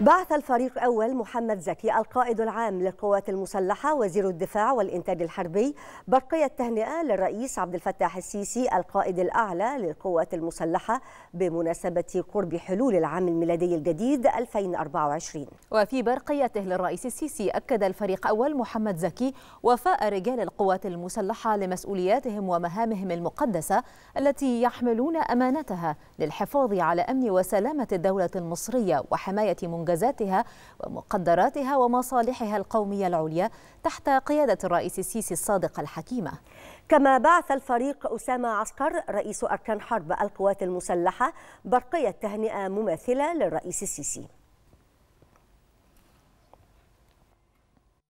بعث الفريق أول محمد زكي القائد العام للقوات المسلحة وزير الدفاع والإنتاج الحربي برقية تهنئة للرئيس عبد الفتاح السيسي القائد الأعلى للقوات المسلحة بمناسبة قرب حلول العام الميلادي الجديد 2024 وفي برقيته للرئيس السيسي أكد الفريق أول محمد زكي وفاء رجال القوات المسلحة لمسؤولياتهم ومهامهم المقدسة التي يحملون أمانتها للحفاظ على أمن وسلامة الدولة المصرية وحماية منجزاتها ومقدراتها ومصالحها القومية العليا تحت قيادة الرئيس السيسي الصادق الحكيمة كما بعث الفريق أسامة عسكر رئيس أركان حرب القوات المسلحة برقية تهنئة مماثلة للرئيس السيسي.